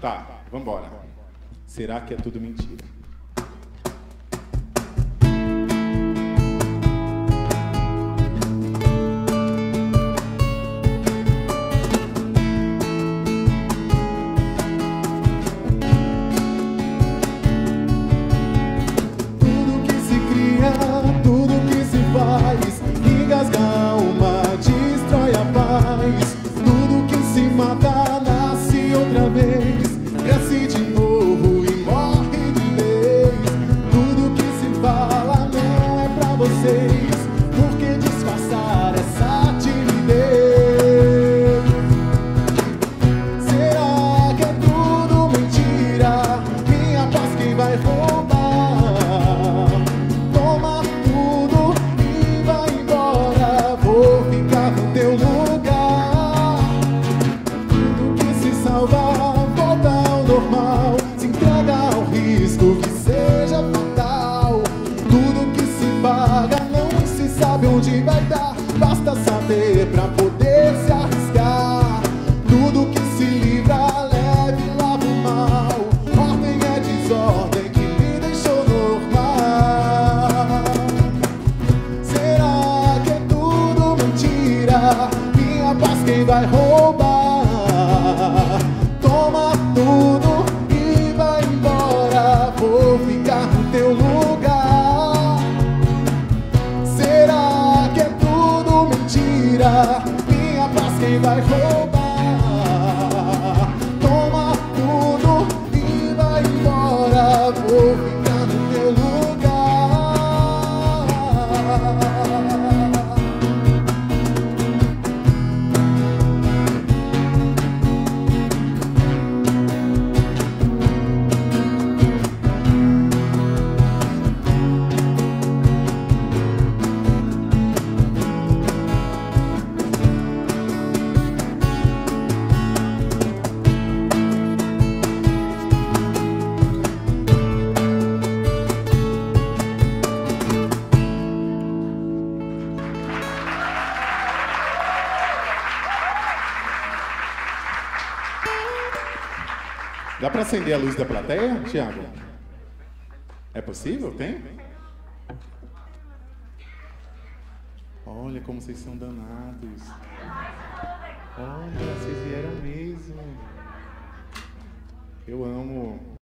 Tá, vambora. Será que é tudo mentira? Tudo que se cria, vocês onde vai dar. Basta saber pra poder se arriscar. Tudo que se livra leve lava o mal. Ordem é desordem que me deixou normal. Será que é tudo mentira? Minha paz quem vai roubar? Mentira? Minha paz quem vai roubar? Dá pra acender a luz da plateia, Tiago? É possível? Tem? Olha como vocês são danados. Olha, vocês vieram mesmo. Eu amo